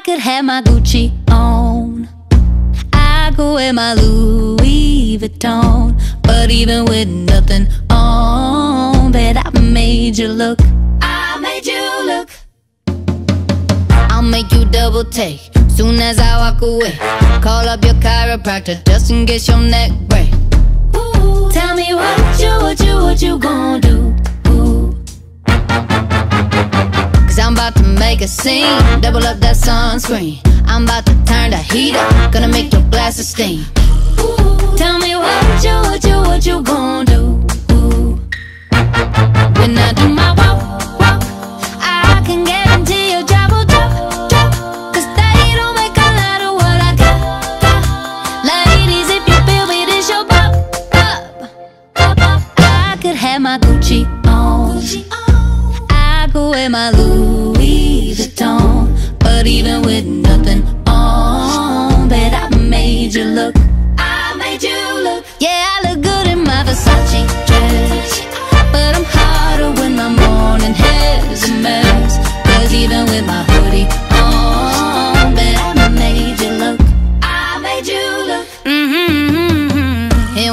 I could have my Gucci on. I go wear my Louis Vuitton. But even with nothing on, bet I made you look. I made you look. I'll make you double take soon as I walk away. Call up your chiropractor just in case your neck break. Make a scene, double up that sunscreen. I'm about to turn the heat up, gonna make your glasses steam. Ooh, tell me what you, what you, what you gonna do? Ooh. When I do my walk, walk, I can guarantee your job will drop, drop. Cause they don't make a lot of what I got, got. Ladies, if you feel me, this your pop, pop, pop, pop. I could have my Gucci on. I could wear my Louis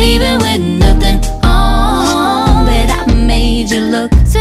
even with nothing on. That I made you look so